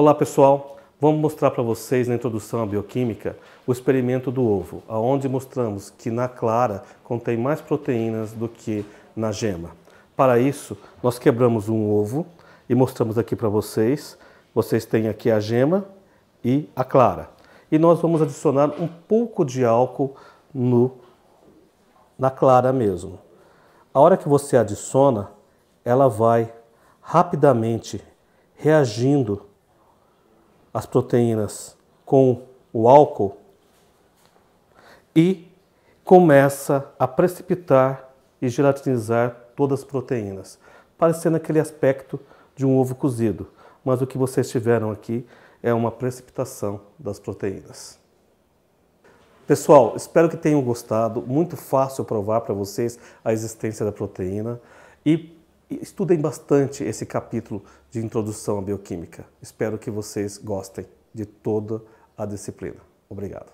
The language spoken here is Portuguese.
Olá pessoal, vamos mostrar para vocês na introdução à bioquímica o experimento do ovo, aonde mostramos que na clara contém mais proteínas do que na gema. Para isso, nós quebramos um ovo e mostramos aqui para vocês. Vocês têm aqui a gema e a clara. E nós vamos adicionar um pouco de álcool no, na clara mesmo. A hora que você adiciona, ela vai rapidamente reagindo as proteínas com o álcool e começa a precipitar e gelatinizar todas as proteínas, parecendo aquele aspecto de um ovo cozido. Mas o que vocês tiveram aqui é uma precipitação das proteínas. Pessoal, espero que tenham gostado. Muito fácil provar para vocês a existência da proteína e estudem bastante esse capítulo de introdução à bioquímica. Espero que vocês gostem de toda a disciplina. Obrigado.